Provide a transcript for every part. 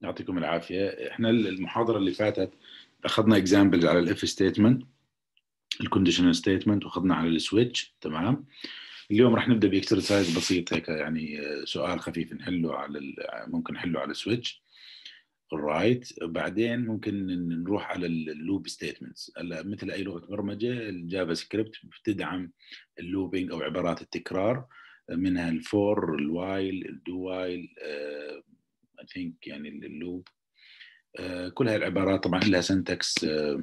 يعطيكم العافية. إحنا المحاضرة اللي فاتت أخذنا examples على ال if statement ال conditional statement وأخذنا على ال switch تمام؟ اليوم راح نبدأ ب exercise بسيط هيك يعني سؤال خفيف نحله على ممكن نحله على ال switch right بعدين ممكن نروح على ال loop statements هلا مثل أي لغة برمجة ال JavaScript بتدعم ال looping أو عبارات التكرار منها الفور الوايل الدو وايل اي ثينك يعني اللوب. uh, كل هاي العبارات طبعا لها سنتكس uh,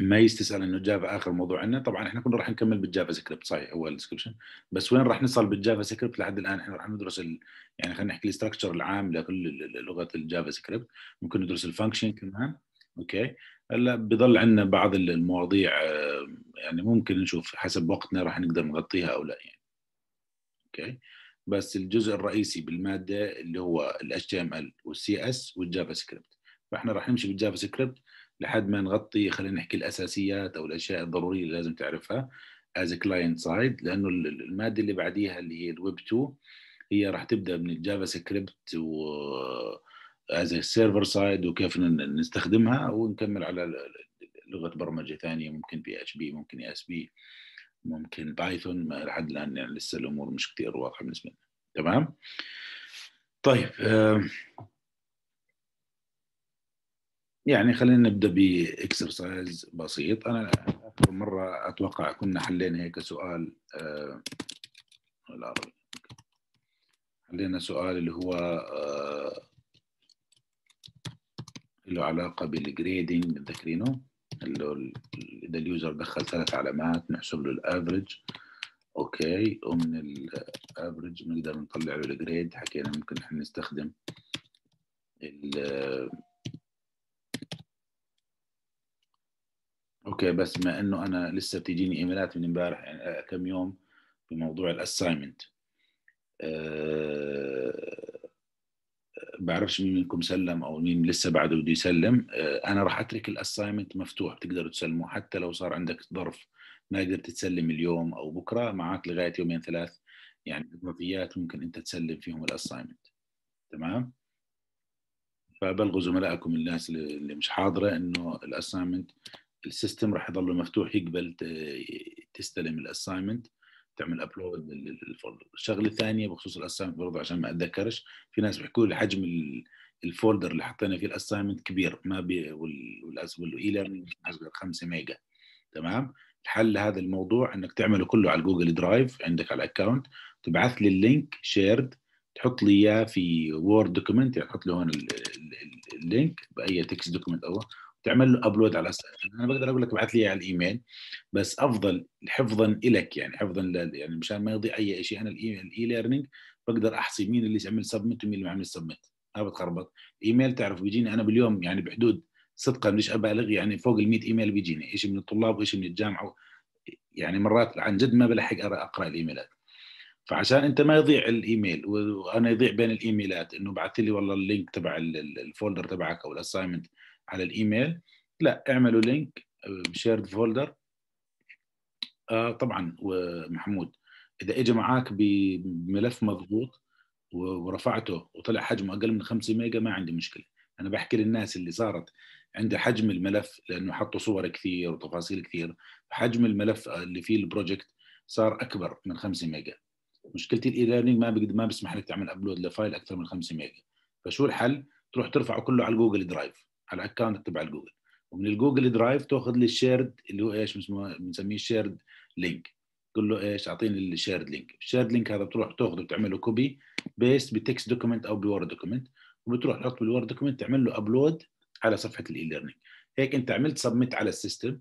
ميز تسال إنه جافا آخر موضوع عندنا طبعا إحنا كنا راح نكمل بالجافا سكريبت صحيح أول ديسكربشن بس وين راح نصل بالجافا سكريبت لحد الآن؟ إحنا راح ندرس ال... يعني خلينا نحكي الاستراكشر العام لكل لغة الجافا سكريبت ممكن ندرس الفانكشن كمان. Okay. هلأ بضل عندنا بعض المواضيع يعني ممكن نشوف حسب وقتنا راح نقدر نغطيها أو لا يعني. Okay. بس الجزء الرئيسي بالمادة اللي هو ال HTML وال CSS وال JavaScript فإحنا راح نمشي بال JavaScript لحد ما نغطي خلينا نحكي الأساسيات أو الأشياء الضرورية اللي لازم تعرفها as client side لأنه المادة اللي بعديها اللي هي الويب 2 هي راح تبدأ من ال JavaScript و as server side وكيف نستخدمها ونكمل على لغة برمجة ثانية ممكن PHP ممكن ASP ممكن Python لحد الآن يعني لسه الأمور مش كثير واضحة بالنسبة لنا. تمام؟ طيب يعني خلينا نبدأ ب exercise بسيط. أنا آخر مرة أتوقع كنا حلينا هيك سؤال العربي حلينا سؤال اللي هو له علاقة بال grading متذكرينه؟ اللي إذا ال user دخل ثلاث علامات نحسب له ال average أوكي ومن ال average بنقدر نطلع له ال grade حكينا ممكن إحنا نستخدم okay بس ما إنه أنا لسه بتجيني إيميلات من إمبارح يعني كم يوم بموضوع ال assignment أه بعرفش مين منكم سلم أو مين لسه بعده بده يسلم. أنا راح أترك ال assignment مفتوح بتقدروا تسلموه. حتى لو صار عندك ظرف ما قدرت تسلم اليوم أو بكرة معك لغاية يومين ثلاث. يعني اضافيات ممكن أنت تسلم فيهم ال assignment تمام؟ فبلغوا زملائكم الناس اللي مش حاضرة إنه ال assignment ال system راح يضل مفتوح يقبل تستلم ال assignment تعمل upload لل folder الشغلة الثانية بخصوص ال assignment برضه عشان ما أتذكرش في ناس بيحكوا لي حجم ال folder اللي حطينا فيه ال assignment كبير ما بي وال e-learning 5 ميجا. تمام؟ الحل لهذا الموضوع إنك تعمله كله على Google Drive عندك على ال account تبعث لي ال link shared تحط لي إياه في Word document يعني تحط له هون ال link بأي text document أو تعمل له upload على أنا بقدر أقول لك ابعث لي على الإيميل بس أفضل حفظا لك يعني حفظا يعني مشان ما يضيع أي شيء. أنا ال e-learning بقدر أحصي مين اللي عمل submit ومين اللي ما عمل submit ما بتخربط. الإيميل تعرف بيجيني أنا باليوم يعني بحدود صدقا مش أبالغ يعني فوق ال 100 إيميل بيجيني. شيء من الطلاب وشيء من الجامعة يعني مرات عن جد ما بلحق أقرأ الإيميلات. فعشان أنت ما يضيع الإيميل وأنا يضيع بين الإيميلات إنه بعث لي والله ال link تبع ال folder تبعك أو ال assignment على الإيميل. لا اعملوا link ب shared folder آه طبعا ومحمود إذا اجى معك بملف مضبوط ورفعته وطلع حجمه أقل من 5 ميجا ما عندي مشكلة. أنا بحكي للناس اللي صارت عندها حجم الملف لأنه حطوا صور كثير وتفاصيل كثير. حجم الملف اللي فيه ال project صار أكبر من 5 ميجا. مشكلتي ال e-learning ما بقدر ما بسمح لك تعمل upload ل file أكثر من 5 ميجا. فشو الحل؟ تروح ترفعه كله على Google Drive على ال account تبع الجوجل. ومن ال Google Drive تاخذ لي ال shared اللي هو إيش بنسميه ال shared link تقول له إيش أعطيني ال shared link ال shared link هذا بتروح تاخذه بتعمل copy paste ب text document أو ب Word document وبتروح تحط بال Word document تعمل له upload على صفحة ال e-learning هيك أنت عملت submit على ال system.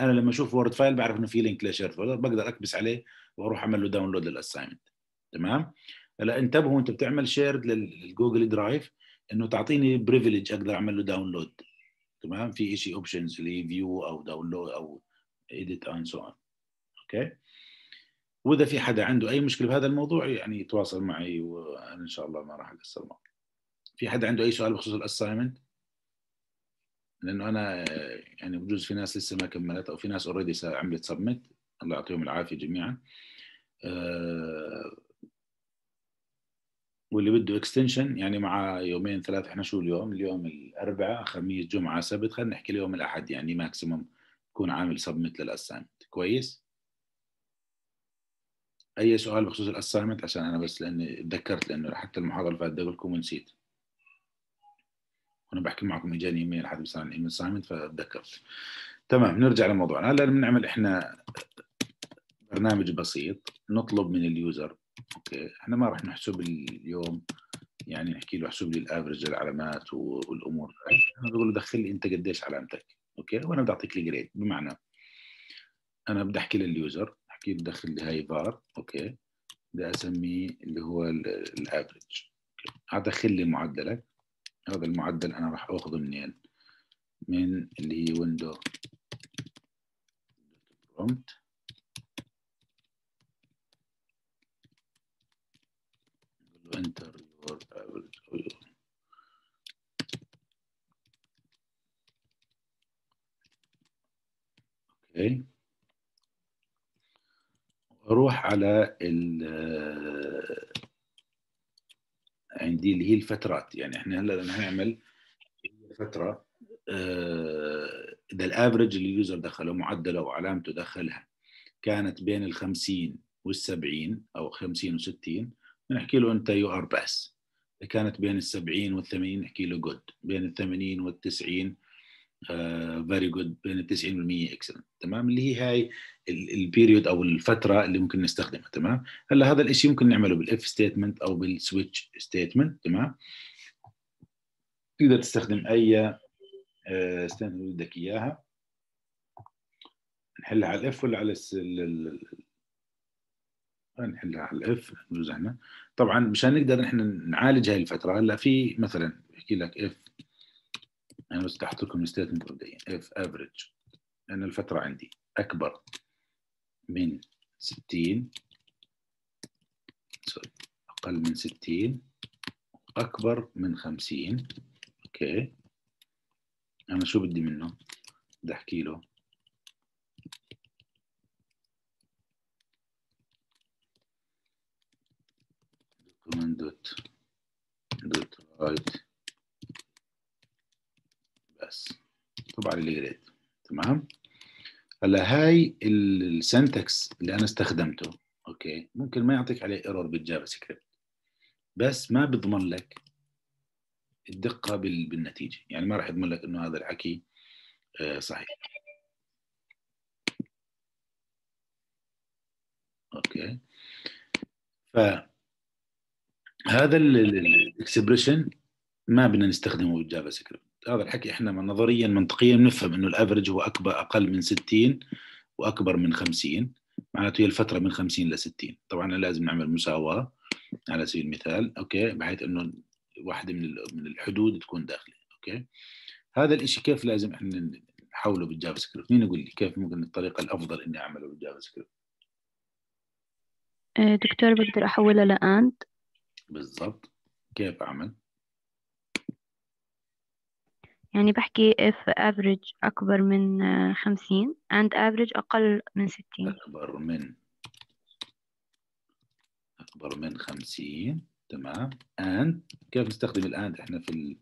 أنا لما أشوف Word file بعرف إنه في link ل shared folder بقدر أكبس عليه وأروح أعمل له download لل assignment تمام؟ هلأ انتبهوا أنت بتعمل share لل Google Drive إنه تعطيني privilege أقدر أعمل له download تمام؟ في شيء options اللي view أو download أو edit and so on okay؟ وإذا في حدا عنده أي مشكلة بهذا الموضوع يعني يتواصل معي وأنا إن شاء الله ما راح أقصر معه. في حدا عنده أي سؤال بخصوص ال assignment لأنه أنا يعني بجوز في ناس لسه ما كملت أو في ناس already عملت submit الله يعطيهم العافية جميعا. أه واللي بده extension يعني مع يومين ثلاثة إحنا شو اليوم؟ اليوم الأربعاء خميس جمعة سبت خلينا نحكي اليوم الأحد يعني maximum تكون عامل submit لل assignment كويس؟ أي سؤال بخصوص ال assignment عشان أنا بس لأني تذكرت لأنه حتى المحاضرة اللي فاتت لكم ونسيت. وأنا بحكي معكم اجاني إيميل حد بيسأل ايميل assignment فتذكرت. تمام نرجع لموضوعنا. هلا بنعمل إحنا برنامج بسيط نطلب من ال user إحنا ما راح نحسب اليوم يعني نحكي له احسب لي ال average العلامات والأمور. أنا بقول له دخل لي أنت قديش علامتك okay؟ وأنا بدي أعطيك ال grade بمعنى أنا بدي أحكي لل user أحكي له دخل لي هاي var okay؟ بدي أسميه اللي هو ال average ادخل لي معدلك. هذا المعدل أنا راح أخذه منين؟ من اللي هي window prompt enter your average okay أروح على ال عندي اللي هي الفترات. يعني إحنا هلا بدنا نعمل فترة اذا ال average اللي ال user دخله معدلة وعلامته دخلها كانت بين ال 50 وال 70 أو 50 و 60 نحكي له أنت you are pass إذا كانت بين ال 70 وال 80 نحكي له good بين ال 80 وال 90 very good بين ال 90 excellent تمام؟ اللي هي هاي ال period أو الفترة اللي ممكن نستخدمها تمام؟ هلأ هذا الشيء ممكن نعمله بال if statement أو بال switch statement تمام؟ تقدر تستخدم أي statement بدك إياها. نحلها على ال if ولا على نحلها على ال if ندوز إحنا طبعا مشان نقدر إحنا نعالج هاي الفترة هلا في مثلا بحكي لك if. أنا بس تحت لكم statement مبدئيا if average لأن الفترة عندي أكبر من 60 سوري أقل من 60 أكبر من 50 okay. أنا شو بدي منه؟ بدي أحكي له. document dot write بس. طبعا اللي قريت تمام؟ هلا هاي ال syntax اللي أنا استخدمته okay؟ ممكن ما يعطيك عليه error بال JavaScript. بس ما بيضمن لك الدقة بالنتيجة. يعني ما راح يضمن لك إنه هذا الحكي صحيح. okay؟ ف هذا ال expression ما بدنا نستخدمه بال JavaScript هذا الحكي إحنا نظريا منطقيا بنفهم إنه ال average هو أكبر أقل من 60 وأكبر من 50 معناته هي الفترة من 50 ل 60 طبعا لازم نعمل مساواة على سبيل المثال okay؟ بحيث إنه واحدة من من الحدود تكون داخلة okay؟ هذا الشيء كيف لازم إحنا نحوله بال JavaScript مين يقول لي كيف ممكن الطريقة الأفضل إني أعمله بال JavaScript دكتور بقدر احولها لاند بالضبط كيف أعمل؟ يعني بحكي if average أكبر من خمسين and average أقل من ستين. أكبر من أكبر من خمسين. تمام. And كيف نستخدم الآن؟ إحنا في ال...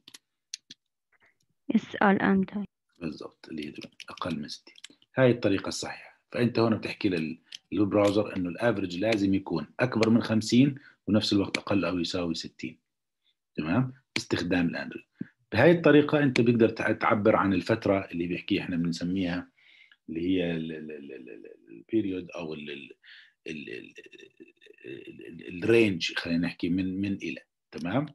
اسأل and بالضبط اللي هي أقل من ستين. هاي الطريقة الصحيحة. فأنت هون بتحكي لل browser إنه ال average لازم يكون أكبر من خمسين ونفس الوقت أقل أو يساوي ستين تمام استخدام ال and بهاي الطريقة أنت بتقدر تعبر عن الفترة اللي بيحكي إحنا بنسميها اللي هي ال period أو ال range خلينا نحكي من من إلى تمام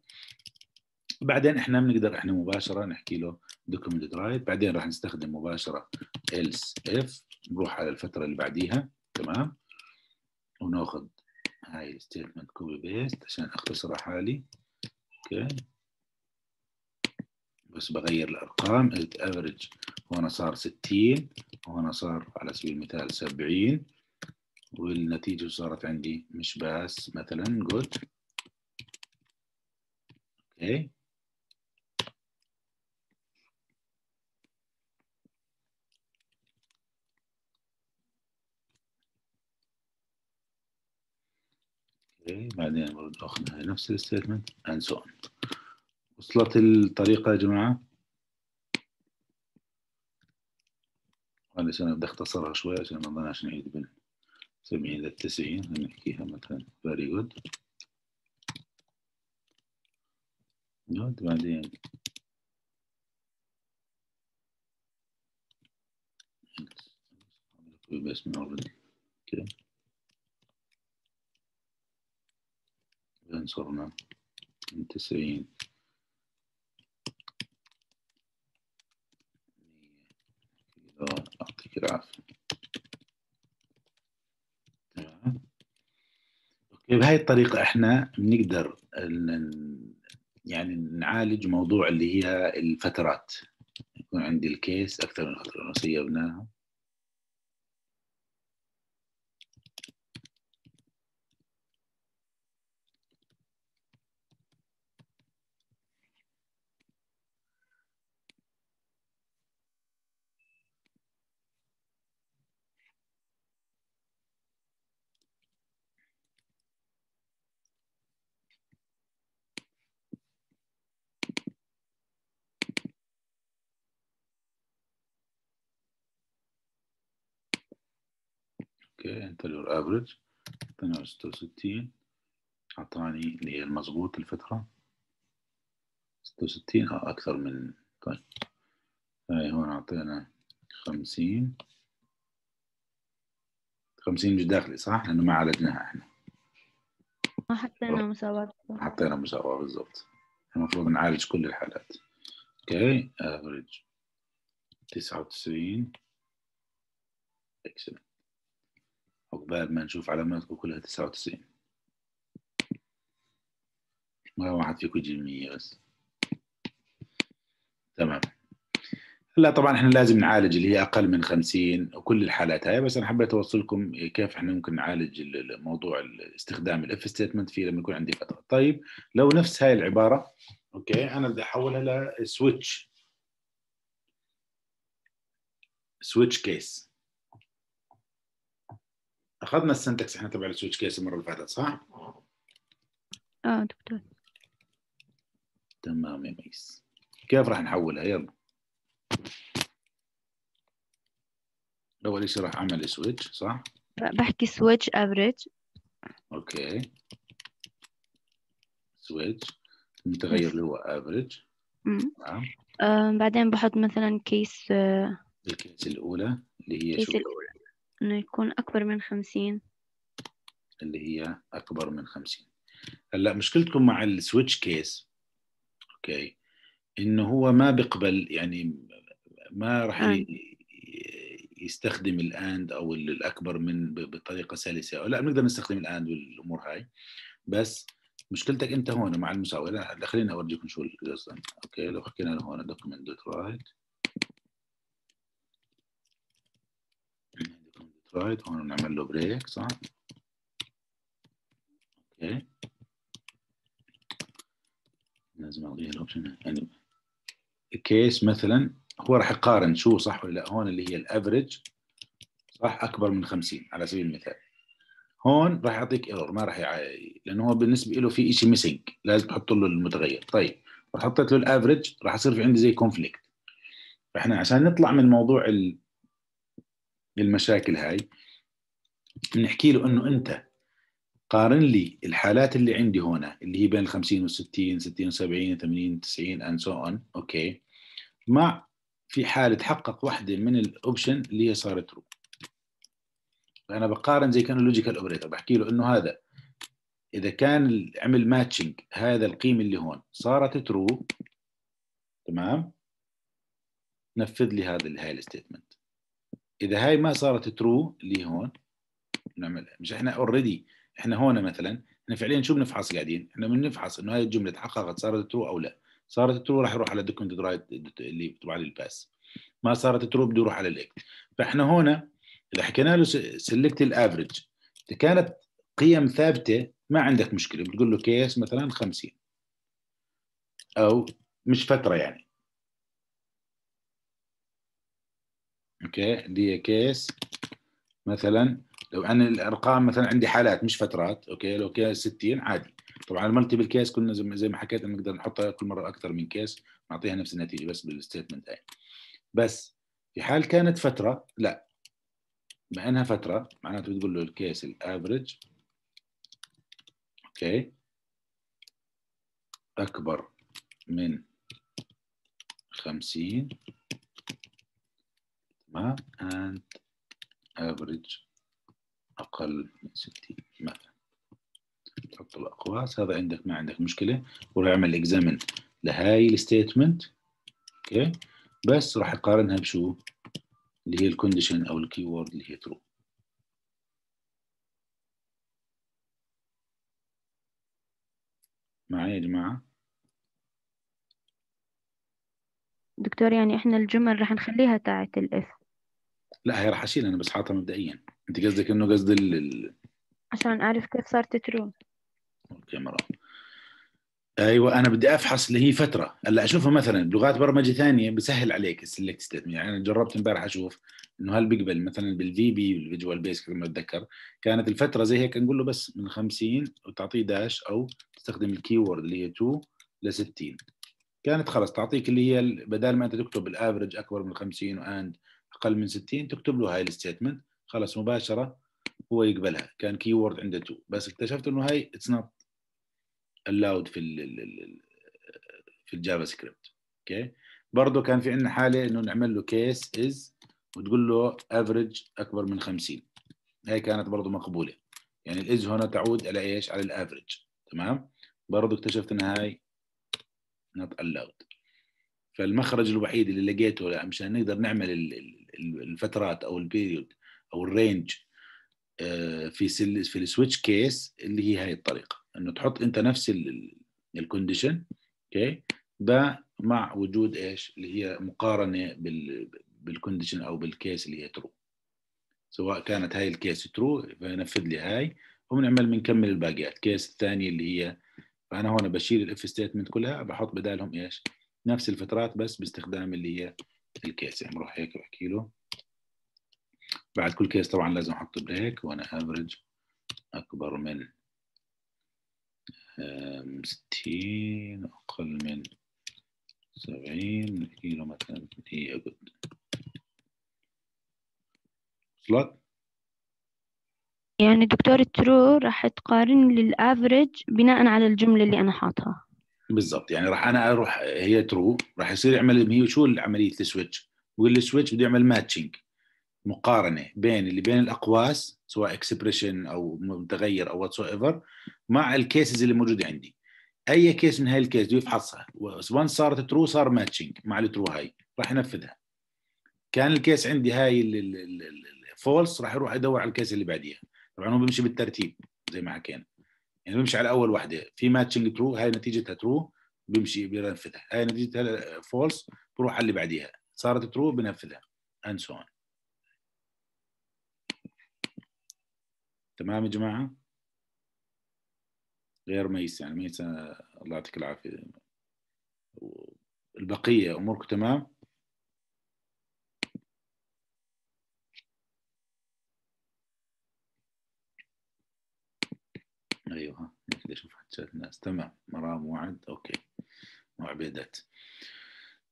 بعدين إحنا بنقدر إحنا مباشرة نحكي له document dot write بعدين راح نستخدم مباشرة else if نروح على الفترة اللي بعديها تمام وناخذ هاي ال statement copy paste عشان اختصرها حالي. okay. بس بغير الأرقام. قلت average هنا صار 60 وهنا صار على سبيل المثال 70 والنتيجة صارت عندي مش بس مثلا good okay. بعدين برضه أخذ هاي نفس ال statement and so وصلت الطريقة يا جماعة؟ معلش أنا بدي أختصرها شوي عشان ما نضلناش نعيد بال 70 لل 90 نحكيها مثلا. Very good. Good. بعدين بس من already كده. بعدين صرنا من 90 كده يعطيك العافية. أوكي بهاي الطريقة إحنا بنقدر يعني نعالج موضوع اللي هي الفترات. يكون عندي الكيس أكثر من فترة صيغناها okay enter your average 66 أعطاني اللي هي المضبوط الفترة. 66 أو أكثر من طيب. هاي هون أعطينا 50 50 مش داخلي صح؟ لأنه ما عالجناها إحنا. ما حطينا مساواة. حطينا مساواة بالضبط. المفروض نعالج كل الحالات. okay average. 99 excellent عقبال ما نشوف علاماتكم كلها 99 ما واحد فيكم يجي 100 بس. تمام. لا طبعا إحنا لازم نعالج اللي هي أقل من 50 وكل الحالات هاي بس أنا حبيت أوصلكم كيف إحنا ممكن نعالج الموضوع استخدام ال if statement فيه لما يكون عندي فترة. طيب لو نفس هاي العبارة okay أنا بدي أحولها ل switch switch case أخذنا ال syntax إحنا تبع ال switch case المرة اللي فاتت صح؟ آه دكتور تمام يا ميس. كيف راح نحولها؟ يلا. أول شيء راح أعمل switch صح؟ بحكي switch average okay. switch. المتغير اللي هو average. تمام. آه بعدين بحط مثلا case آه ال case الأولى اللي هي case شو؟ إنه يكون أكبر من خمسين. اللي هي أكبر من 50 هلأ مشكلتكم مع ال switch case okay إنه هو ما بيقبل يعني ما راح آه. يستخدم ال and أو ال- الأكبر من ب- بطريقة سلسة. أو لأ بنقدر نستخدم ال and والأمور هاي. بس مشكلتك أنت هون مع المساواه خليني أورجيكم شو القصة. okay لو حكينا هون document dot write write هون بنعمل له break صح okay لازم الغي ال option يعني ال case مثلا هو راح يقارن شو صح ولا لا هون اللي هي ال average صح؟ أكبر من 50 على سبيل المثال. هون راح يعطيك error ما راح يع... لأنه هو بالنسبة له في شيء missing لازم تحط له المتغير. طيب حطيت له ال average راح يصير في عندي زي conflict فإحنا عشان نطلع من موضوع ال... المشاكل هاي بنحكي له إنه أنت قارن لي الحالات اللي عندي هنا اللي هي بين 50 و 60 60 و 70 80 90 and so on okay مع في حالة تحقق واحدة من ال options اللي هي صارت true فانا بقارن زي كأنه logical operator بحكي له إنه هذا إذا كان ال- عمل matching هذا القيمة اللي هون صارت true تمام؟ نفذ لي هذا ال- هاي ال statement إذا هاي ما صارت true اللي هون نعمل مش إحنا already إحنا هون مثلا إحنا فعليا شو بنفحص قاعدين؟ إحنا بنفحص إنه هاي الجملة تحققت صارت true أو لا. صارت true راح يروح على document write اللي تبع لي ال pass. ما صارت true بده يروح على الاك فإحنا هون إذا حكينا له select ال average إذا كانت قيم ثابتة ما عندك مشكلة بتقول له case مثلا 50 أو مش فترة يعني. أوكي؟ هي case. مثلا لو أنا الأرقام مثلا عندي حالات مش فترات أوكي؟ لو case 60 عادي. طبعا ال multiple case كنا زي ما- حكيت نقدر نحطها كل مرة أكثر من case نعطيها نفس النتيجة بس بال statement هاي بس في حال كانت فترة لا. بما إنها فترة معناته بتقول له ال case ال average. أوكي؟ أكبر من 50 تمام and average أقل من 60 مثلا. تحط الأقواس هذا عندك ما عندك مشكلة. وراح يعمل examine لهاي ال statement أوكي؟ بس راح يقارنها بشو؟ اللي هي ال condition أو ال keyword اللي هي true معي يا جماعة؟ دكتور يعني إحنا الجمل رح نخليها تاعت ال if لا هي راح أشيلها أنا بس حاطها مبدئيا. أنت قصدك إنه قصد ال- عشان أعرف كيف صارت true الكاميرا أيوه أنا بدي أفحص اللي هي فترة. هلأ أشوفها مثلا بلغات برمجه ثانية بسهل عليك ال select statement يعني أنا جربت إمبارح أشوف إنه هل بيقبل مثلا بال VB بال Visual Basic كما أتذكر كانت الفترة زي هيك نقول له بس من 50 وتعطيه dash أو تستخدم ال keyword اللي هي 2 ل 60 كانت خلص تعطيك اللي هي بدل ما أنت تكتب ال average أكبر من 50 و and أقل من 60 تكتب له هاي ال statement خلص مباشرة هو يقبلها. كان keyword عنده 2 بس اكتشفت إنه هاي it's not allowed في ال ال ال في ال JavaScript. أوكي برضه كان في عندنا حالة إنه نعمل له case is وتقول له average أكبر من 50 هاي كانت برضه مقبولة. يعني ال is هنا تعود على إيش؟ على ال average تمام؟ برضه اكتشفت ان هاي not allowed. فالمخرج الوحيد اللي لقيته مشان نقدر نعمل ال- الفترات أو ال period أو ال range آه، في سل في ال switch case اللي هي هاي الطريقة. إنه تحط أنت نفس ال condition أوكي؟ مع وجود إيش؟ اللي هي مقارنة بال بال condition أو بال case اللي هي true سواء كانت هاي ال case true فينفذ لي هاي. وبنعمل بنكمل الباقيات. case الثانية اللي هي فأنا هون بشيل ال if statement كلها بحط بدالهم إيش؟ نفس الفترات بس باستخدام اللي هي ال case يعني بروح هيك بحكي له. بعد كل case طبعا لازم أحط break وأنا average أكبر من 60 أقل من 70 كيلو مثلا. هي good وصلت يعني دكتور ال true راح تقارن لي ال average بناء على الجملة اللي أنا حاطها. بالضبط. يعني راح أنا أروح هي true راح يصير يعمل هي شو عمليه ال switch بقول ال switch بده يعمل matching مقارنة بين اللي بين الأقواس سواء expression أو متغير أو whatever مع ال cases اللي موجودة عندي. أي case من هاي ال case بده يفحصها. وان صارت true صار matching مع ال true هاي. راح ينفذها. كان ال case عندي هاي ال false راح يروح يدور على ال case اللي بعديها. طبعا هو بيمشي بالترتيب زي ما حكينا. يعني بيمشي على أول وحده في matching true هاي نتيجتها true بيمشي بينفذها. هاي نتيجتها false بروح على اللي بعديها. صارت true بنفذها. and so on. تمام يا جماعة؟ غير miss يعني miss الله يعطيك العافية. البقيه أموركم تمام؟ أيوه بدي أشوف حتى الناس. تمام. مرام وعد. أوكي. وعبيدات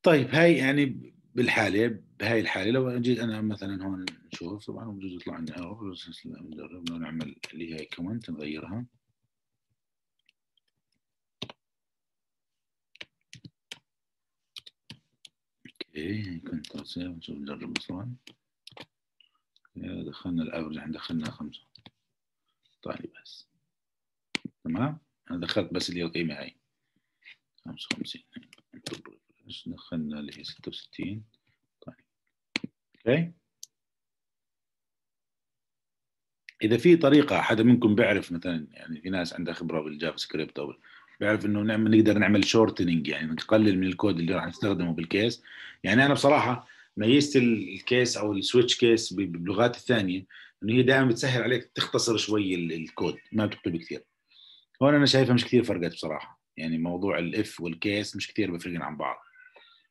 طيب هاي يعني بالحالة بهاي الحالة لو جيت أنا مثلا هون نشوف طبعا بجوز يطلع عندي error بس نجرب نعمل اللي هي comment نغيرها. أوكي كنت save نشوف نجرب مثلا دخلنا ال average دخلنا خمسة. طيب بس. تمام؟ أنا دخلت بس اللي هي القيمة هاي خمسة وخمسين. دخلنا اللي هي ستة وستين. طيب. أوكي. إذا في طريقة حدا منكم بيعرف مثلا يعني في ناس عندها خبرة بال JavaScript أو بيعرف إنه نعمل نقدر نعمل shortening يعني نقلل من الكود اللي راح نستخدمه بال case. يعني أنا بصراحة ميزت ال case أو ال switch case باللغات الثانية إنه هي دائما بتسهل عليك تختصر شوي ال- الكود ما بتكتب كثير. هون أنا شايفها مش كثير فرقت بصراحة. يعني موضوع ال if وال case مش كثير بفرقن عن بعض.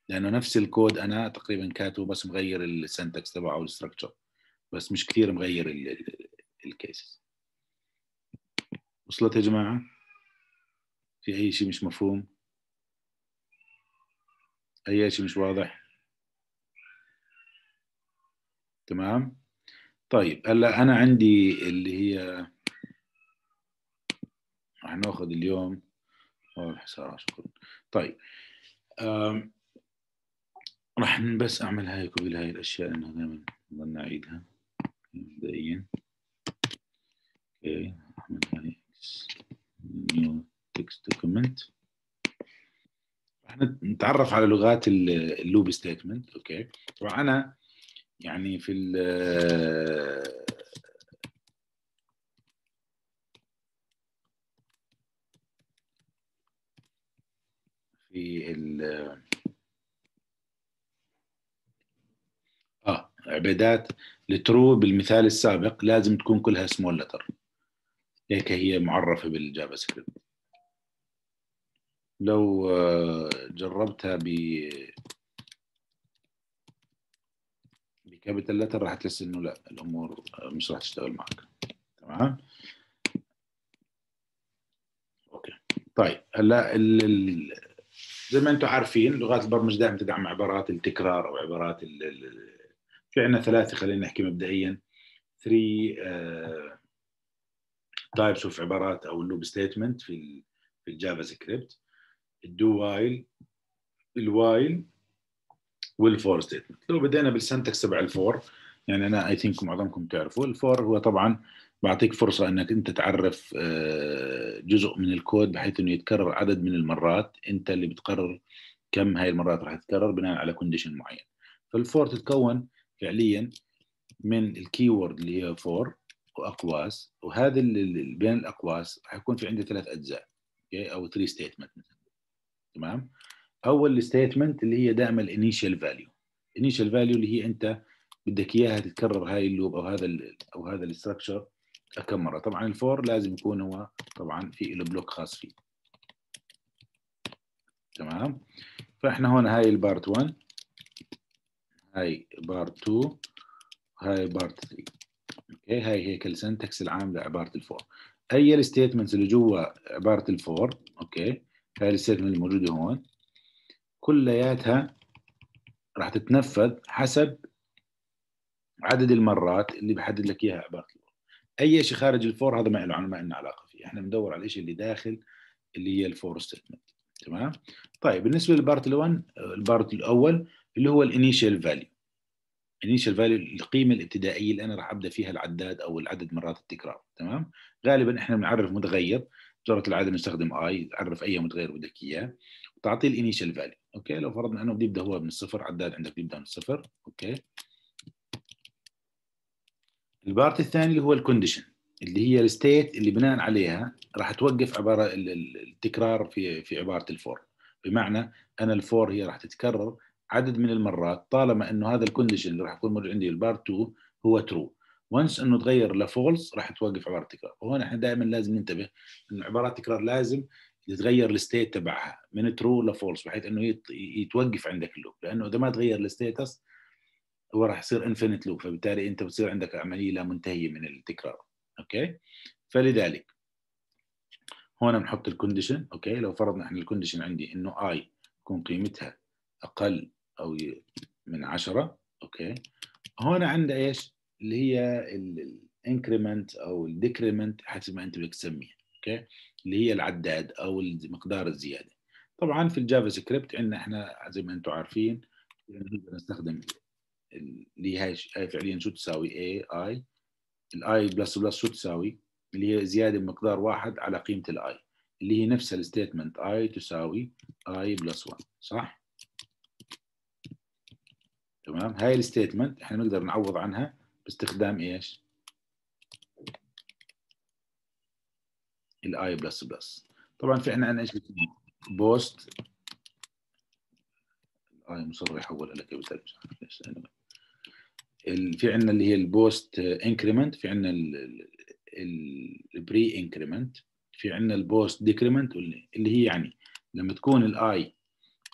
لأنه نفس الكود أنا تقريبا كاتبه بس مغير ال syntax تبعه وال structure بس مش كثير مغير ال- ال- ال cases وصلت يا جماعة؟ في أي شيء مش مفهوم؟ أي شيء مش واضح؟ تمام؟ طيب هلأ أنا عندي اللي هي راح ناخذ اليوم. واضح سارة شكرا طيب. راح بس أعمل هاي copy لهاي الأشياء لانها دائما ضلنا اعيدها مبدئيا. okay أعمل هاي new text document راح نتعرف على لغات ال loop statement okay طبعا أنا يعني في في ال آه اعدادات ال true بالمثال السابق لازم تكون كلها small letter هيك هي معرفة بال JavaScript. لو جربتها ب ب capital letter راح تحس إنه لا الأمور مش راح تشتغل معك. تمام؟ okay. طيب هلأ. زي ما أنتم عارفين لغات البرمجة دائما تدعم عبارات التكرار أو عبارات ال... في عندنا ثلاثة خلينا نحكي مبدئيا 3 types of عبارات أو ال loop statement في. في ال JavaScript ال do while ال while وال for statement لو بدينا بال syntax تبع ال for يعني أنا I think معظمكم تعرفوا ال for هو طبعا بعطيك فرصة إنك أنت تعرف جزء من الكود بحيث إنه يتكرر عدد من المرات أنت اللي بتقرر كم هاي المرات راح تتكرر بناء على condition معين. فال for تتكون فعليا من ال keyword اللي هي for وأقواس وهذا بين الأقواس راح يكون في عندي ثلاث أجزاء okay أو 3 statement تمام؟ أول statement اللي هي دائما ال initial value ال initial value اللي هي أنت بدك إياها تتكرر هاي ال loop أو هذا أو هذا ال structure كم مرة؟ طبعا ال for لازم يكون هو طبعا في له block خاص فيه. تمام؟ فإحنا هون هاي ال part 1 هاي part 2 هاي part 3 okay؟ هاي هيك ال syntax العام لعبارة ال for. أي ال statements اللي جوا عبارة ال for okay؟ هاي ال statement الموجوده هون كلياتها راح تتنفذ حسب عدد المرات اللي بحدد لك إياها ال for أي شيء خارج ال for هذا ما له ما لنا علاقة فيه. إحنا بندور على الشيء اللي داخل اللي هي ال for statement تمام؟ طيب بالنسبة لل part ال1 ال part الأول اللي هو ال initial value ال initial value القيمة الابتدائية اللي أنا راح أبدأ فيها العداد أو العدد مرات التكرار. تمام؟ غالبا إحنا بنعرف متغير. جرة العادة نستخدم اي تعرف أي متغير بدك إياه. وتعطيه ال initial value okay؟ لو فرضنا أنه بده يبدأ هو من الصفر عداد عندك بيبدأ من الصفر okay؟ ال part الثاني اللي هو ال condition اللي هي ال state اللي بناء عليها راح توقف عبارة التكرار في في عبارة ال for. بمعنى أنا ال for هي راح تتكرر عدد من المرات طالما أنه هذا ال condition اللي راح يكون موجود عندي ال part 2 هو true once أنه تغير ل false راح توقف عبارة التكرار. وهون إحنا دائما لازم ننتبه انه عبارات التكرار لازم يتغير ال state تبعها من true ل false بحيث إنه يتوقف عندك ال loop لأنه إذا ما تغير ال status هو راح يصير infinite loop فبالتالي أنت بتصير عندك عملية لا منتهية من التكرار. okay؟ فلذلك هون بنحط ال condition okay؟ لو فرضنا إحنا ال condition عندي إنه i تكون قيمتها أقل أو من 10 okay؟ هون عندنا إيش؟ اللي هي ال increment أو ال decrement حسب ما أنت بدك تسميها okay؟ اللي هي العداد أو مقدار الزيادة. طبعا في ال JavaScript عندنا إحنا زي ما أنتم عارفين نقدر نستخدم اللي هي فعليا شو تساوي؟ i i ال i plus plus شو تساوي؟ اللي هي زيادة بمقدار واحد على قيمة ال i اللي هي نفسها ال statement i تساوي i plus 1 صح؟ تمام. هاي ال statement إحنا نقدر نعوض عنها باستخدام إيش؟ ال i plus plus طبعا في عندنا إيش post. ال i مصر يحول لك عارف ليش في عندنا اللي هي ال post increment في عندنا ال pre increment في عندنا ال post decrement اللي هي يعني لما تكون ال i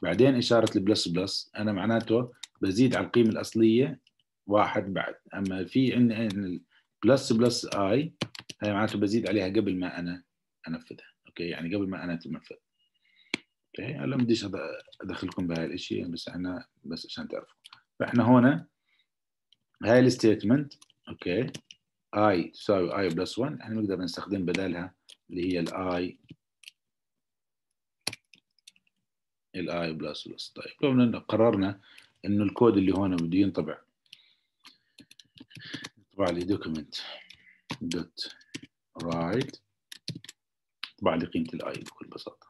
بعدين إشارة ال plus plus أنا معناته بزيد على القيمة الأصلية واحد بعد. أما في عندنا plus plus i هاي معناته بزيد عليها قبل ما أنا أنفذها. okay؟ يعني قبل ما أنا تنفذ. okay؟ هلا بديش أدخلكم بهاي الإشي بس إحنا بس عشان تعرفوا. فإحنا هنا هاي ال statement okay. i تساوي i plus 1 إحنا نقدر نستخدم بدالها اللي هي ال i ال i plus plus طيب لو قررنا إنه الكود اللي هون بده ينطبع. يطبع لي document dot write طبع لي قيمة ال i بكل بساطة.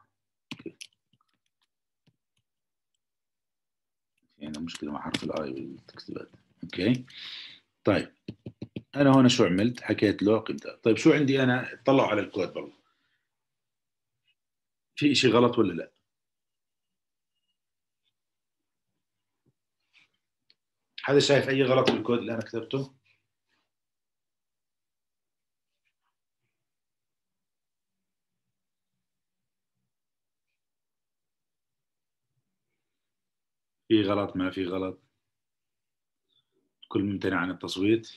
يعني مشكلة مع حرف ال i بالتكتبات okay. طيب. أنا هون شو عملت؟ حكيت له قيمتها طيب شو عندي أنا؟ طلعوا على الكود برضه. في شيء غلط ولا لا؟ حدا شايف أي غلط في الكود اللي أنا كتبته؟ في غلط؟ ما في غلط. كل ممتنع عن التصويت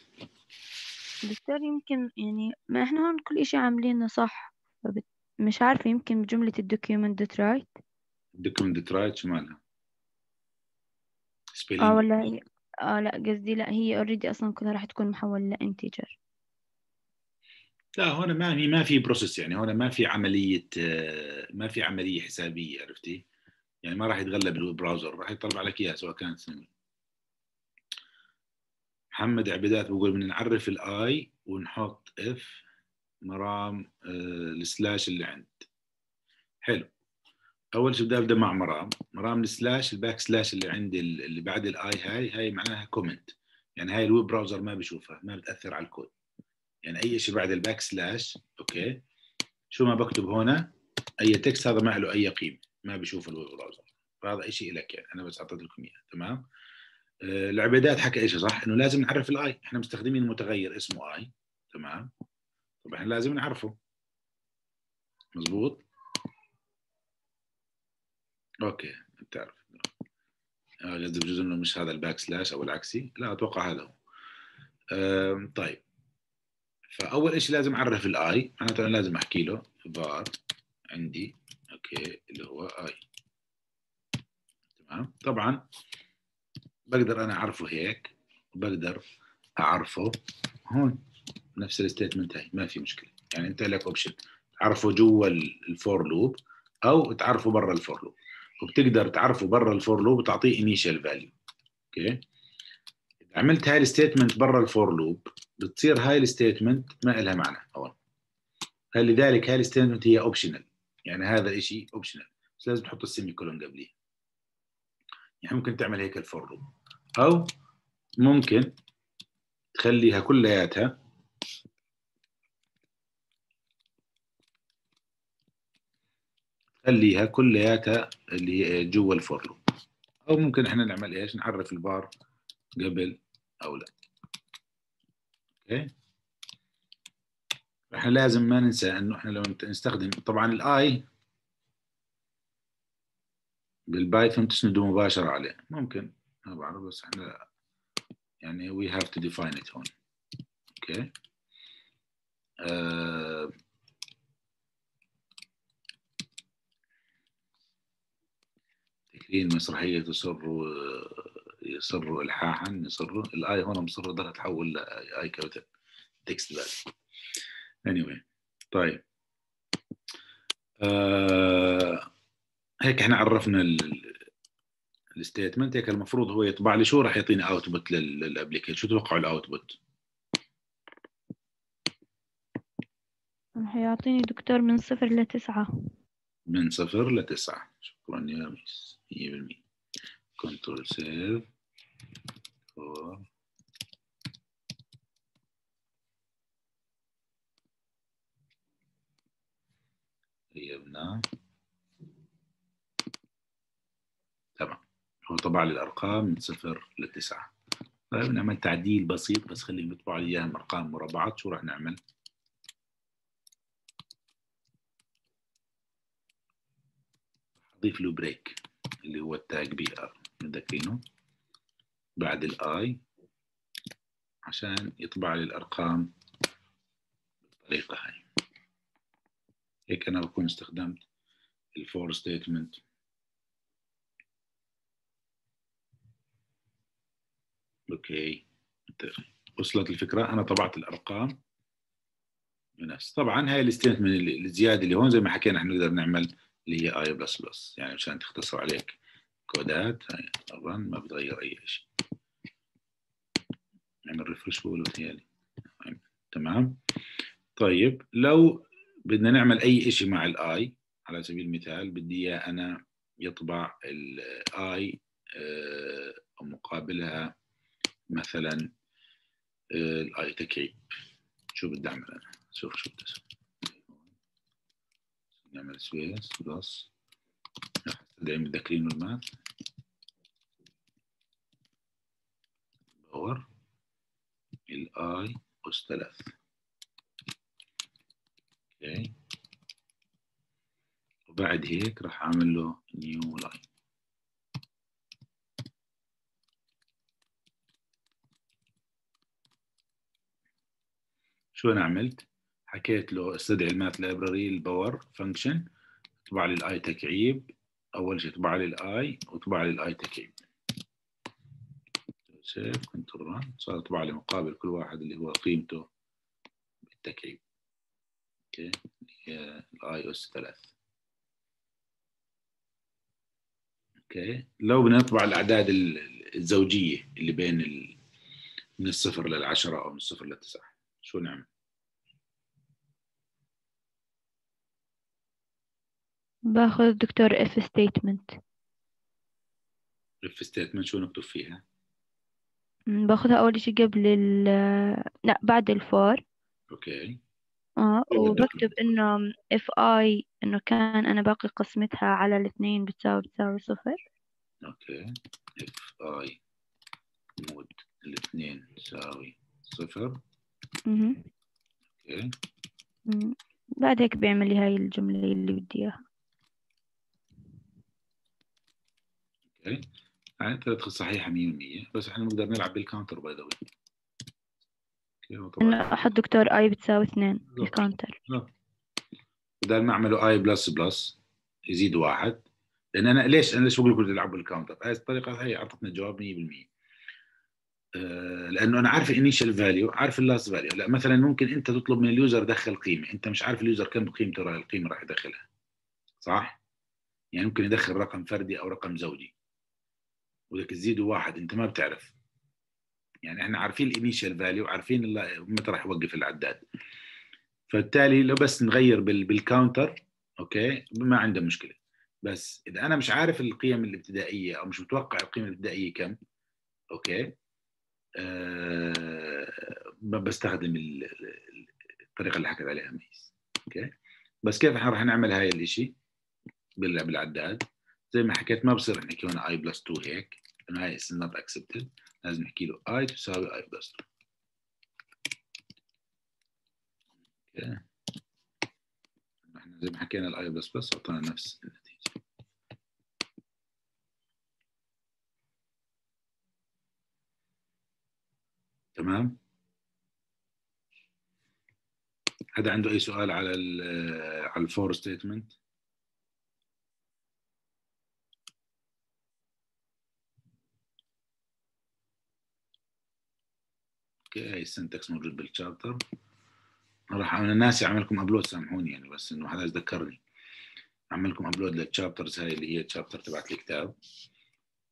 دكتور يمكن يعني ما إحنا هون كل إشي عاملينه صح فبت... مش عارفة يمكن بجملة الدوكيومنت دوت رايت ال document dot write شو مالها؟ آه ولا هي آه لا قصدي لا هي already أصلا كلها راح تكون محولة ل integer لا هون ما في ما في process يعني هون ما في عملية آه، ما في عملية حسابية عرفتي؟ يعني ما راح يتغلب ال web browser راح يطلع لك إياها سواء كانت سنة. محمد عبيدات بقول بدنا نعرف ال i ونحط اف مرام آه، ال slash اللي عند. حلو. أول شيء بدي أبدأ مع مرام. مرام ال slash ال back slash اللي عندي اللي بعد ال i هاي هاي معناها comment يعني هاي ال web browser ما بيشوفها ما بتأثر على الكود. يعني أي شيء بعد ال back slash okay. شو ما بكتب هنا أي text هذا ما له أي قيمة ما بيشوف ال web browser فهذا شيء لك يعني أنا بس أعطيت لكم إياه تمام؟ العبيدات حكى إيش صح؟ إنه لازم نعرف ال i إحنا مستخدمين متغير اسمه i تمام؟ طب إحنا لازم نعرفه. مزبوط okay بتعرف. آه، قصدي بجوز إنه مش هذا ال back slash أو العكسي. لا أتوقع هذا هو. طيب. فأول شيء لازم أعرف ال i معناته أنا لازم أحكي له var عندي okay اللي هو i تمام؟ طبعا بقدر أنا أعرفه هيك وبقدر أعرفه. هون نفس ال statement هاي ما في مشكلة. يعني أنت لك option تعرفه جوا ال for loop أو تعرفه برا ال for loop. وبتقدر تعرفه برا ال for loop وتعطيه initial value okay؟ عملت هاي ال statement برا ال for loop بتصير هاي ال statement ما لها معنى. اول فلذلك هاي ال statement هي optional يعني هذا الشيء optional بس لازم تحط ال semicolon قبليه يعني ممكن تعمل هيك ال for loop. أو ممكن تخليها كلياتها. خليها كلياتها اللي هي جوا ال for loop أو ممكن إحنا نعمل إيش؟ نعرف البار قبل أو لا. okay؟ إحنا لازم ما ننسى إنه إحنا لما نستخدم طبعا ال i بال Python تسنده مباشرة عليه. ممكن. ما بعرف بس إحنا يعني we have to define it هون okay آه تكريم مسرحية يسر يسر إلحاحا يسر. الآية هون مصر ضلها تحول لآية كوتب تكست بعد anyway طيب. آه هيك إحنا عرفنا الستيتمنت هيك المفروض هو يطبع لي شو راح يعطيني اوتبوت للابلكيشن شو تتوقعوا الاوتبوت هيعطيني دكتور من صفر لتسعة من صفر لتسعة شكرا يا ميس. 100% control save. غيبنا تمام هو طبع الارقام من صفر لتسعة. طيب نعمل تعديل بسيط بس خليهم يطبعوا لي اياها أرقام مربعات. شو راح نعمل؟ اضيف له break اللي هو ال tag br متذكرينه بعد ال i عشان يطبع لي الأرقام الطريقة هاي. هيك أنا بكون استخدمت ال for statement okay. وصلت الفكرة؟ أنا طبعت الأرقام. بنفس طبعا هاي ال statement الزيادة اللي هون زي ما حكينا إحنا نقدر نعمل اللي هي i plus plus. يعني عشان تختصر عليك كودات طبعا ما بتغير أي شيء نعمل refresh بقول تهيألي تمام. طيب لو بدنا نعمل أي شيء مع ال i على سبيل المثال بدي إياه أنا يطبع ال i مقابلها مثلا ال i تكعيب شو بدي أعمل أنا؟ شوف شو بدي أسوي. نعمل space plus. استدعي متذكرين ال math. power. ال i اس 3 okay. وبعد هيك راح أعمل له new line شو أنا عملت؟ حكيت له استدعي ال math library ال power function طبع لي ال i تكعيب أول شيء طبع لي ال i وطبع لي ال i تكعيب save control run صار طبع لي مقابل كل واحد اللي هو قيمته بالتكعيب okay اللي هي ال i اس 3 okay لو بدنا نطبع الاعداد الزوجية اللي بين. من الصفر للعشرة أو من الصفر للتسعة. شو نعمل؟ باخذ دكتور if statement if statement شو نكتب فيها؟ باخذها أول شيء قبل ال لا بعد ال for أوكي. آه وبكتب إنه if i إنه كان أنا باقي قسمتها على الاثنين بتساوي بتساوي صفر. أوكي. if i mod الاثنين تساوي صفر. مهم. أوكي. مم. بعد هيك بيعمل لي هاي الجملة اللي بدي إياها. أوكي. يعني انت تدخل صحيحه 100% بس إحنا بنقدر نلعب بال counter by the way إنه أحط دكتور i بتساوي اثنين. ال counter بدل ما أعمله i plus plus يزيد واحد. لأن أنا ليش أنا ليش بقول لكم تلعبوا بال counter؟ هاي الطريقة هي أعطتنا جواب 100% آه، لأنه أنا عارف ال initial value عارف ال last value لا مثلا ممكن أنت تطلب من ال user دخل قيمة. أنت مش عارف ال user كم قيمته القيمة راح يدخلها. صح؟ يعني ممكن يدخل رقم فردي أو رقم زوجي. وبدك تزيده واحد أنت ما بتعرف. يعني إحنا عارفين ال initial value عارفين متى راح يوقف العداد. فبالتالي لو بس نغير بال- بال counter أوكي؟ ما عنده مشكلة. بس إذا أنا مش عارف القيم الابتدائية أو مش متوقع القيمه الابتدائية كم أوكي؟ آه بستخدم ال- ال- الطريقة اللي حكيت عليها ميس. أوكي؟ بس كيف إحنا راح نعمل هاي الإشي؟ بال- بالعداد. زي ما حكيت ما بصير نحكي هنا i plus 2 هيك. لأنه هاي is not accepted. لازم نحكي له i تساوي i plus 2 أوكي؟ إحنا زي ما حكينا ال i plus plus اعطانا نفس النتيجه تمام؟ حدا عنده أي سؤال على على ال for statement؟ أوكي هاي ال syntax موجود بال chapter. راح أنا ناسي اعمل لكم upload سامحوني يعني بس إنه حدا ذكرني. اعمل لكم upload لل chapters هاي اللي هي ال chapter تبعت الكتاب.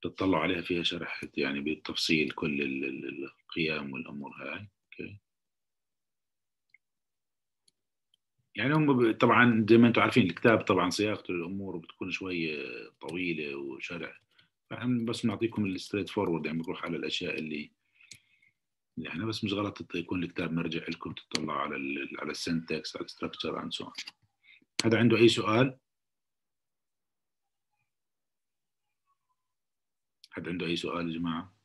تطلعوا عليها فيها شرح يعني بالتفصيل كل ال- ال- القيم والأمور هاي. أوكي يعني هم طبعا زي ما أنتم عارفين الكتاب طبعا صياغته للأمور بتكون شوي طويلة وشرح. فإحنا بس بنعطيكم ال straightforward يعني بنروح على الأشياء اللي اللي إحنا بس مش غلط يكون الكتاب مرجع لكم تطلعوا على على ال syntax على ال structure and so هذا عنده أي سؤال؟ حد عنده أي سؤال يا جماعة؟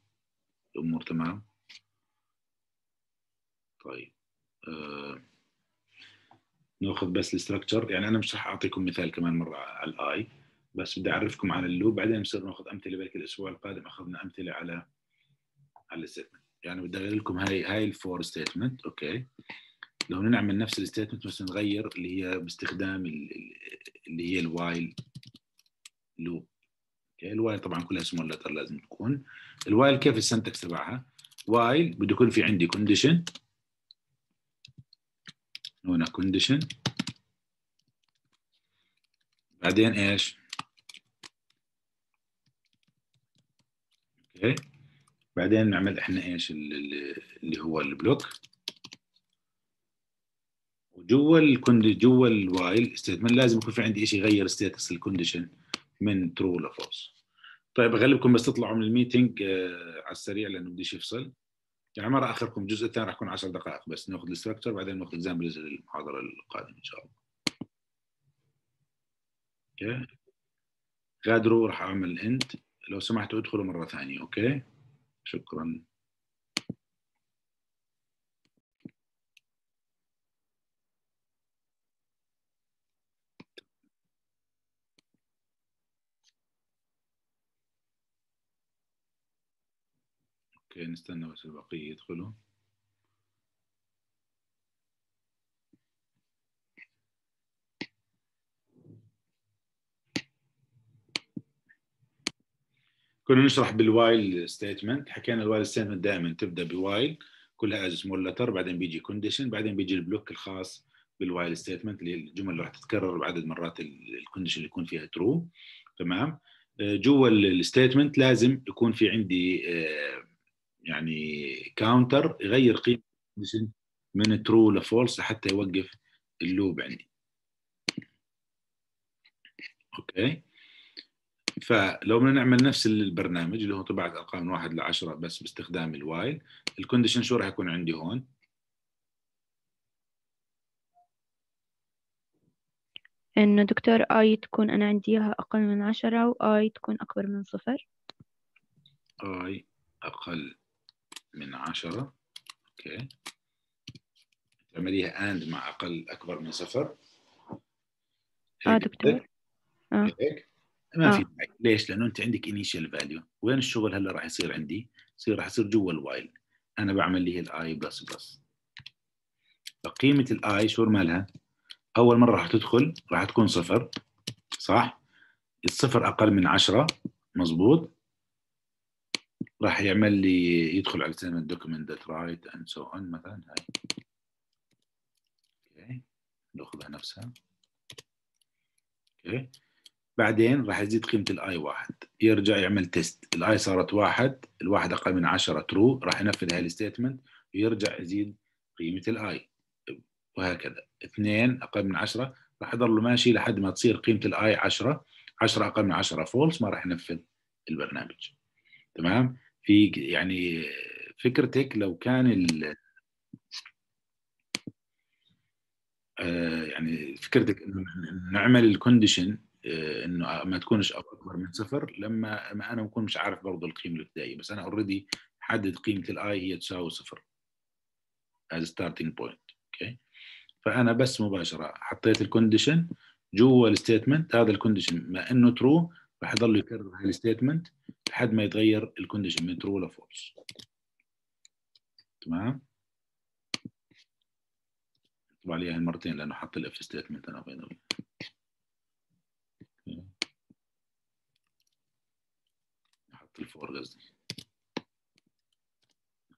الأمور تمام؟ طيب آه. نأخذ بس ال structure يعني أنا مش رح أعطيكم مثال كمان مرة على ال i بس بدي أعرفكم على ال loop بعدين بصير نأخذ أمثلة بلكي الأسبوع القادم أخذنا أمثلة على على ال statement يعني بدي أغير لكم هاي هاي ال for statement أوكي لو نعمل نفس ال statement بس نغير اللي هي باستخدام ال- ال- اللي هي ال while loop أوكي ال while طبعا كلها small letter لازم تكون. ال while كيف ال syntax تبعها؟ while بده يكون في عندي condition هنا condition بعدين إيش؟ أوكي. بعدين نعمل إحنا إيش ال- ال- اللي هو ال block. وجوا ال cond جوا ال while statement لازم يكون في عندي شيء يغير status ال condition من true ل false طيب اغلبكم بس تطلعوا من ال meeting آه على السريع لأنه بديش يفصل. يعني مرة آخركم الجزء الثاني راح يكون 10 دقائق بس ناخذ ال structure بعدين ناخذ examples للمحاضره القادمة إن شاء الله. أوكي؟ غادروا راح أعمل end لو سمحتوا ادخلوا مرة ثانية أوكي؟ شكرا. أوكي نستنى بس البقية يدخلوا. كنا نشرح بال while statement حكينا ال while statement دائما تبدأ ب while كلها as small letter بعدين بيجي condition بعدين بيجي ال block الخاص بال while statement اللي الجمل اللي راح تتكرر بعدد مرات ال condition اللي يكون فيها true تمام؟ آه، جوا ال statement لازم يكون في عندي آه، يعني counter يغير قيمة من true ل false لحتى يوقف ال loop عندي أوكي؟ فلو بدنا نعمل نفس البرنامج اللي هو طباعة أرقام من واحد لعشرة بس باستخدام ال while ال condition شو راح يكون عندي هون. إنه دكتور i تكون أنا عندي إياها أقل من عشرة و i تكون أكبر من صفر. i أقل من عشرة أوكي تعمليها and مع أقل أكبر من صفر هيك دكتور آه. هيك ما في آه. داعي ليش؟ لأنه أنت عندك initial value وين الشغل هلأ راح يصير عندي؟ يصير راح يصير جوا ال while أنا بعمل لي ال i plus plus فقيمة ال i شو مالها؟ أول مرة راح تدخل راح تكون صفر صح؟ الصفر أقل من عشرة مظبوط راح يعمل لي يدخل على statement document dot write and so on مثلا هاي. okay. نأخذها نفسها. okay. بعدين راح يزيد قيمة ال i واحد. يرجع يعمل test ال i صارت واحد الواحد أقل من 10 true راح ينفذ هاي ال statement ويرجع يزيد قيمة ال i وهكذا. اثنين أقل من 10 راح يضل ماشي لحد ما تصير قيمة ال i 10 10 أقل من 10 false ما راح ينفذ البرنامج. تمام؟ في يعني فكرتك لو كان ال آه، يعني فكرتك إنه نعمل ال condition إنه ما تكونش أكبر من صفر لما ما أنا بكون مش عارف برضه القيمة الإبتدائية بس أنا already حدد قيمة ال i هي تساوي صفر as starting point okay فأنا بس مباشرة حطيت ال condition جوا ال statement هذا ال condition ما إنه true راح يضل يكرر هاي ال statement لحد ما يتغير ال condition من true ل false تمام؟ طبعا عليها مرتين لأنه حط ال if statement أنا بين حط ال for قصدي.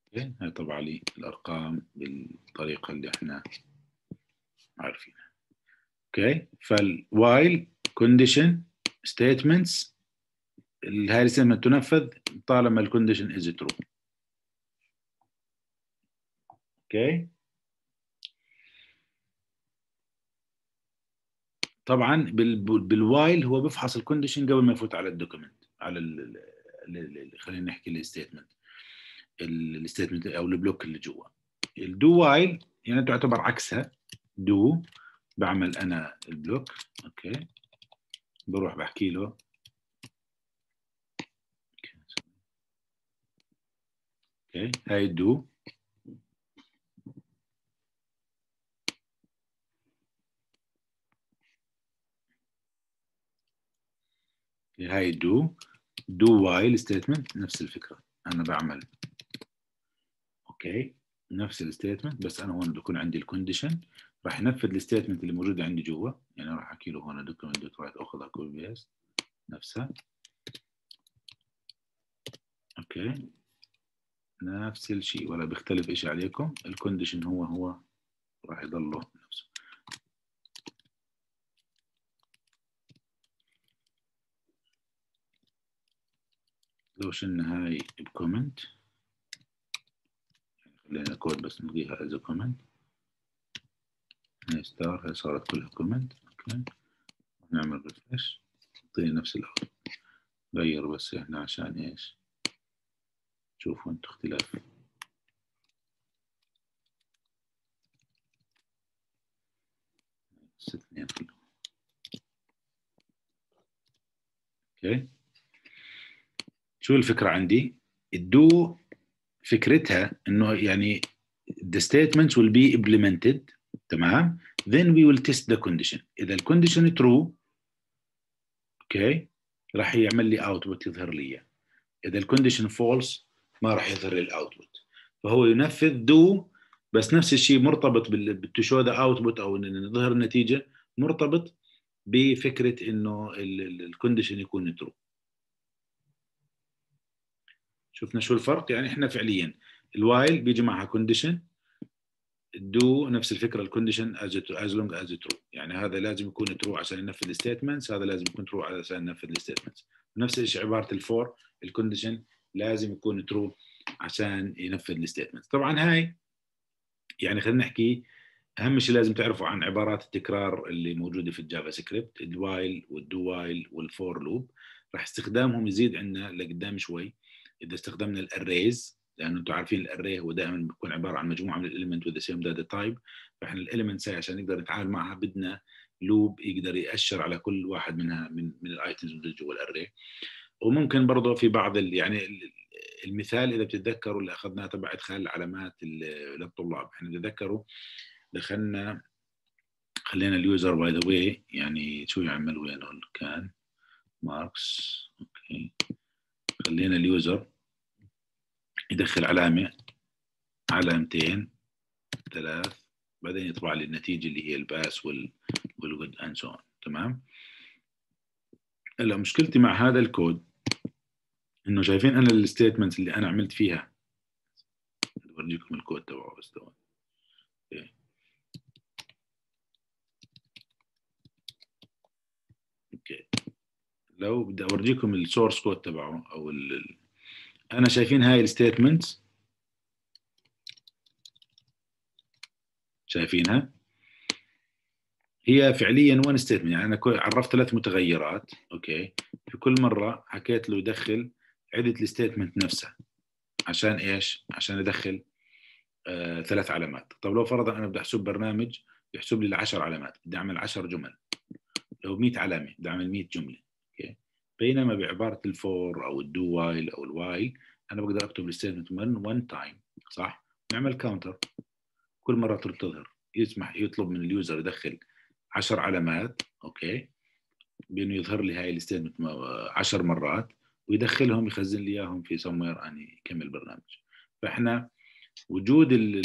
okay. هاي طبعا لي الأرقام بالطريقة اللي إحنا عارفينها. okay. فال while condition statements هاي ال statement تنفذ طالما ال condition is true okay طبعا بال- بال while هو بيفحص ال condition قبل ما يفوت على ال document على خلينا نحكي ال statement ال statement أو ال block اللي جوا. ال do while يعني تعتبر عكسها. do بعمل أنا ال block okay بروح بحكي له. okay هاي ال do. هاي do do while statement نفس الفكرة. أنا بعمل. okay نفس ال statement بس أنا هون بكون عندي ال condition راح ينفذ ال statement اللي موجوده عندي جوا. يعني راح أحكي له هون document dot write اخذها copy paste نفسها okay. نفس الشيء ولا بيختلف شيء عليكم. ال condition هو هو راح يضل له نفسه. لو شلنا هاي ب comment خلينا كود بس نلغيها as comment هاي star هاي صارت كلها comment نعمل refresh نعطيه نفس الأول غير بس إحنا عشان إيش؟ شوفوا أنتوا اختلاف. اثنين okay. شو الفكرة عندي؟ ال do فكرتها إنه يعني the statements will be implemented تمام؟ Then we will test the condition. اذا ال condition true okay راح يعمل لي output يظهر لي اذا ال condition false ما راح يظهر لي ال output فهو ينفذ do بس نفس الشيء مرتبط بال show the output أو إن نظهر النتيجة مرتبط بفكرة إنه ال condition يكون true شفنا شو الفرق؟ يعني إحنا فعليا ال while بيجي معها condition do نفس الفكرة ال condition as as long as true يعني هذا لازم يكون true عشان ينفذ ال statements هذا لازم يكون true عشان ينفذ ال statements نفس الشيء عبارة ال for ال condition لازم يكون true عشان ينفذ ال statements طبعا هاي يعني خلينا نحكي أهم شيء لازم تعرفوا عن عبارات التكرار اللي موجودة في ال JavaScript ال while وال do while وال for loop راح استخدامهم يزيد عندنا لقدام شوي. إذا استخدمنا ال arrays لأنه أنتم عارفين ال array هو دائما بيكون عبارة عن مجموعة من ال element with same data type فإحنا ال elements هاي عشان نقدر نتعامل معها بدنا loop يقدر يأشر على كل واحد منها من من ال items اللي جوا ال array وممكن برضه في بعض يعني المثال إذا بتتذكروا اللي أخذناه تبع إدخال العلامات للطلاب. إحنا تذكروا دخلنا خلينا ال user by the way يعني شو يعمل وينه؟ كان marks okay. خلينا ال user يدخل علامة علامتين ثلاث بعدين يطبع لي النتيجة اللي هي ال pass وال والود and so تمام؟ هلا مشكلتي مع هذا الكود إنه شايفين أنا ال statement اللي أنا عملت فيها. بورجيكم الكود تبعه بس dot okay. لو بدي أورجيكم ال source code تبعه أو ال أنا شايفين هاي ال statements شايفينها. هي فعليا one statement يعني أنا عرفت ثلاث متغيرات okay. في كل مرة حكيت له يدخل عدة ال statement نفسها. عشان إيش؟ عشان أدخل آه ثلاث علامات. طب لو فرضا أنا بدي أحسب برنامج يحسب لي العشر علامات بدي أعمل 10 جمل. لو 100 علامة بدي أعمل 100 جملة okay. بينما بعبارة ال for أو ال do while أو ال while أنا بقدر أكتب ال statement من one time صح؟ نعمل counter كل مرة تظهر. يسمح يطلب من ال user يدخل 10 علامات okay؟ بأنه يظهر لي هاي ال statement 10 مرات ويدخلهم يخزن لي إياهم في سموير اني يكمل البرنامج فإحنا وجود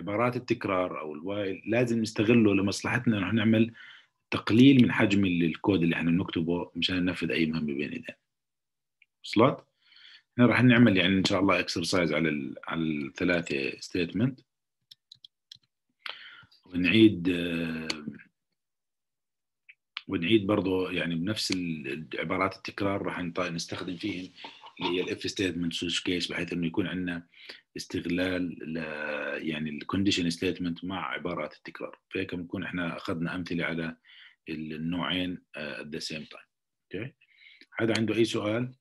عبارات التكرار أو ال while لازم نستغله لمصلحتنا. انه نعمل تقليل من حجم الكود اللي إحنا بنكتبه مشان ننفذ أي مهمة بين إيدينا. وصلت؟ إحنا راح نعمل يعني إن شاء الله exercise على على الثلاثة statement ونعيد ونعيد برضه يعني بنفس العبارات التكرار راح نستخدم فيهم اللي هي ال if statement switch case بحيث إنه يكون عندنا استغلال ل يعني ال condition statement مع عبارات التكرار. فهيك بنكون إحنا أخذنا أمثلة على النوعين at the same time. Okay حدا عنده أي سؤال؟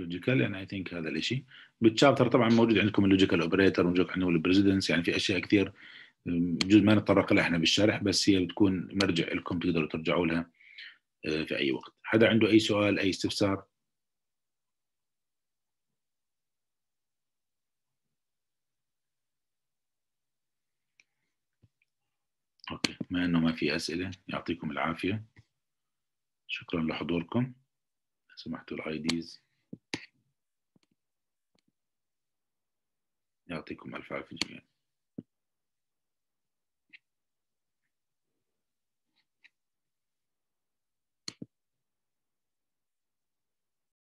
Logical يعني I think هذا الشيء بال chapter طبعا موجود عندكم ال logical operator موجود عندكم ال precedence يعني في أشياء كثير بجوز ما نتطرق لها إحنا بالشرح بس هي بتكون مرجع لكم تقدروا ترجعوا لها في أي وقت. حدا عنده أي سؤال أي استفسار؟ بما أنه ما في أسئلة يعطيكم العافية. شكرا لحضوركم. سمحتوا الايديز يعطيكم ألف عافية جميعا.